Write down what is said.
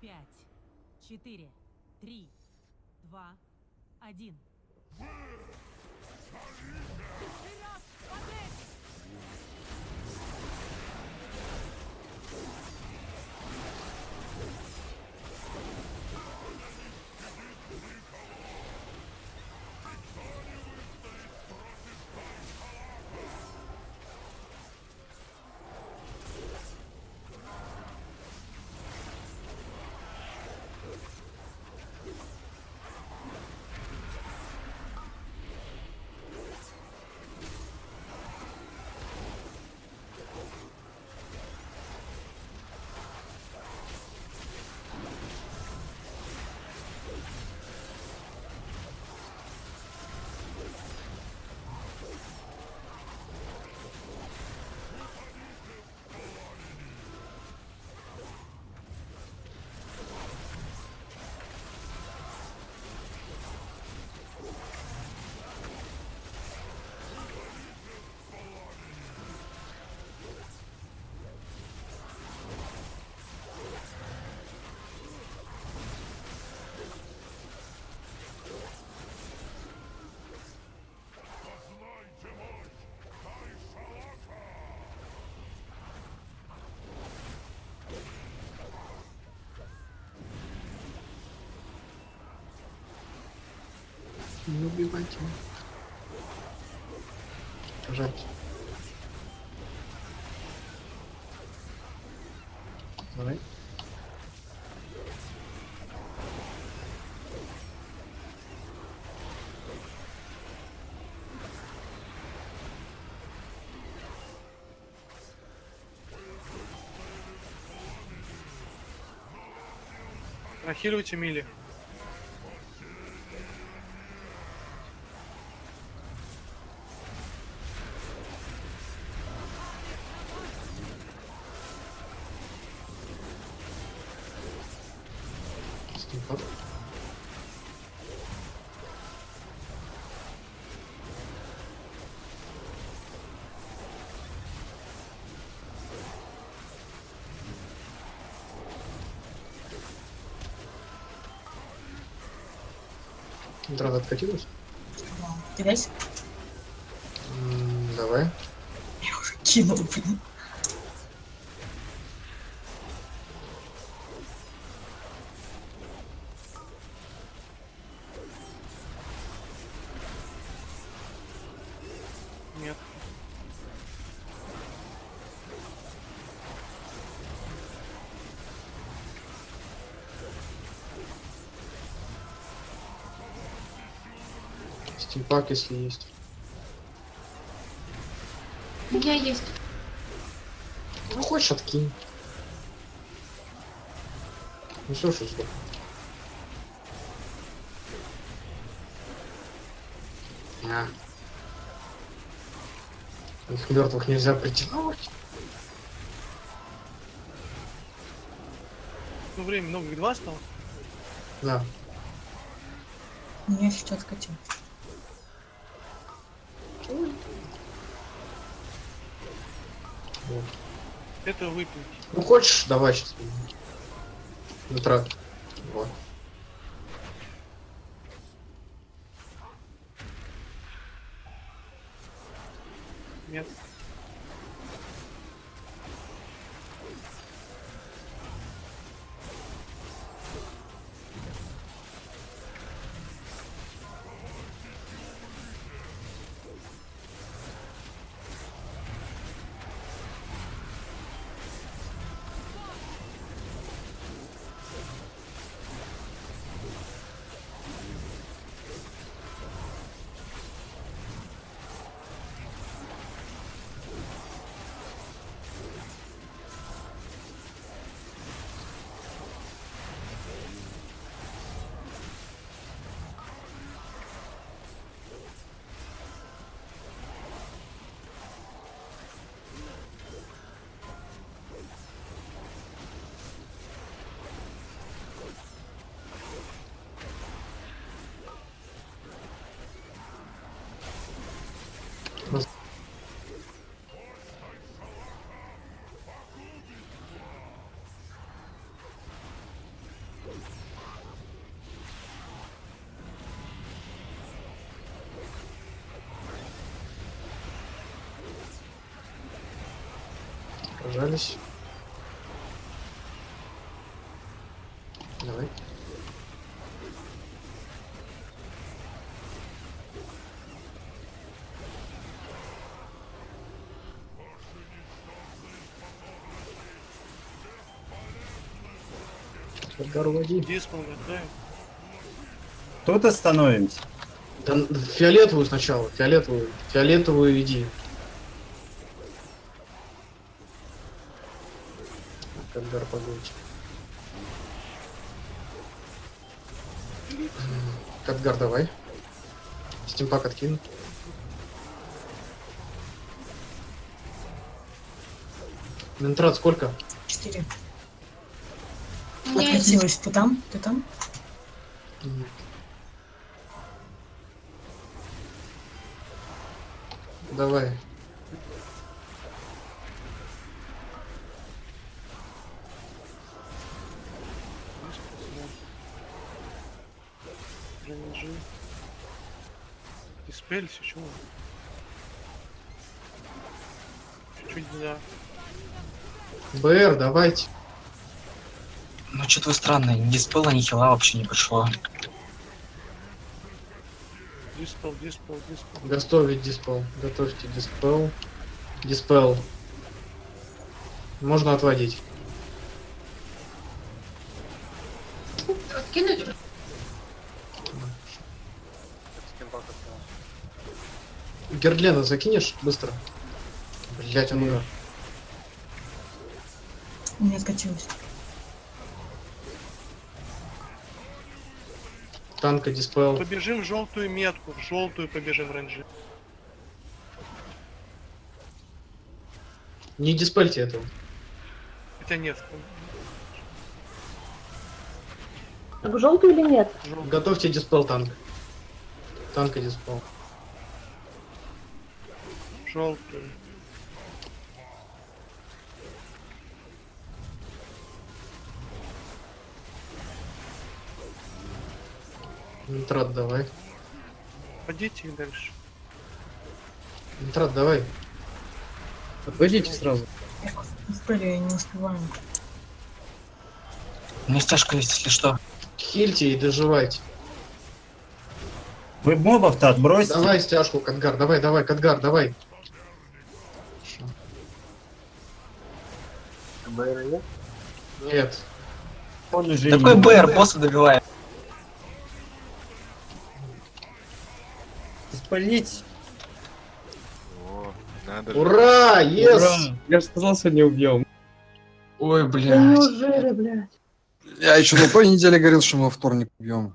Пять, четыре, три, два, один. Вперед! Смотреть! Не убивайте. Жать. Давай. Нахиливайте мили. Стимпад. Дрон откатилась? Ты весь? М, Давай. Кинул, блин. Стимпак, если есть. У меня есть. Ну хочешь откинь. Ну что ж, сдох. А. Их мертвых нельзя притянуть. Ну, время много, два осталось. Да. Меня сейчас откатил. Вот. Это выпить. Ну хочешь, давай сейчас. На трак. Вот. Нет. Прожались. Давай. Диспол готовим. Тут остановимся. Да, фиолетовую сначала, фиолетовую. Фиолетовую иди. Эдгар, погодите. Эдгар, давай. Стимпак откину. Ментрат сколько? Четыре. Откатилась. Ты там? Ты там? Мгм. Давай. Ренджи. Диспелься, чего? Чуть-чуть да. БР, давайте. Ну, что-то вы странно, ни диспела, ни хила вообще не пришло. Диспел, диспел, диспел. Готовить диспел. Готовьте диспел. Диспел. Можно отводить. Гердлена закинешь быстро? Блять, он умер. Не откатилась. Танка диспел. Побежим в желтую метку, в желтую побежим ренджи. Не диспельте этого. Хотя нет, В желтую или нет? Готовьте диспел танк. Танка диспел. Желтую. Нитрат давай. Пойдите дальше. Нитрат давай. Отводите сразу. Успели, я не успеваю. У меня стяжка есть, если что. Хильте и доживайте. Вы мобов-то отбросьте. Давай стяжку, Кадгар, давай, давай, Кадгар, давай. Нет. Он уже Такой не- БР, босса добивает. Спалить. О, надо же. Ура! Yes! Ура! Я же сказал, сегодня убьем. Ой, блядь. неужели, блядь? Я еще на той неделе говорил, что мы во вторник убьем.